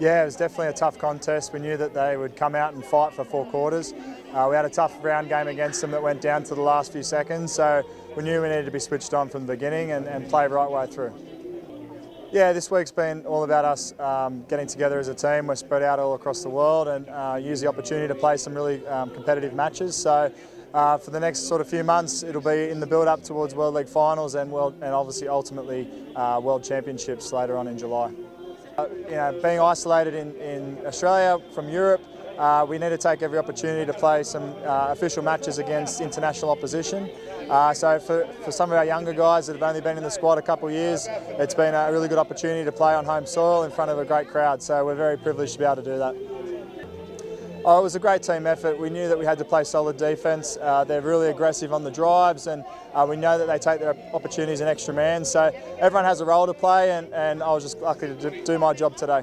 Yeah, it was definitely a tough contest. We knew that they would come out and fight for four quarters. Uh, we had a tough round game against them that went down to the last few seconds, so we knew we needed to be switched on from the beginning and, and play right way through. Yeah, this week's been all about us um, getting together as a team. We're spread out all across the world and uh, use the opportunity to play some really um, competitive matches. So uh, for the next sort of few months, it'll be in the build-up towards World League finals and world, and obviously ultimately uh, World Championships later on in July. Uh, you know, being isolated in, in Australia from Europe, uh, we need to take every opportunity to play some uh, official matches against international opposition. Uh, so for, for some of our younger guys that have only been in the squad a couple of years, it's been a really good opportunity to play on home soil in front of a great crowd. So we're very privileged to be able to do that. Oh, it was a great team effort. We knew that we had to play solid defence. Uh, they're really aggressive on the drives, and uh, we know that they take their opportunities in extra man. So everyone has a role to play, and, and I was just lucky to do my job today.